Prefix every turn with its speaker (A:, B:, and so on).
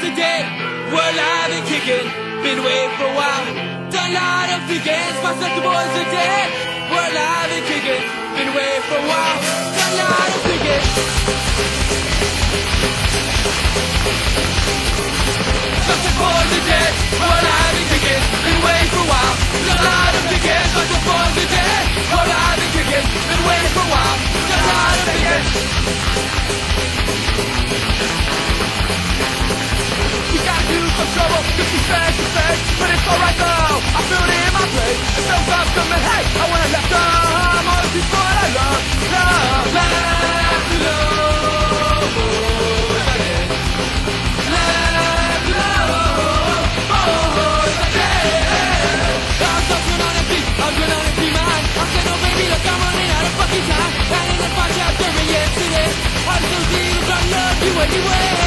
A: boys are dead. We're alive and kicking. Been away for a while. Done a lot of weekends. My the boys are dead. We're alive and kicking. Been away for a while. Done a lot of weekends. Just boys are dead. We're alive I said, no baby, look, I'm running out of fucking time And yesterday I love you anyway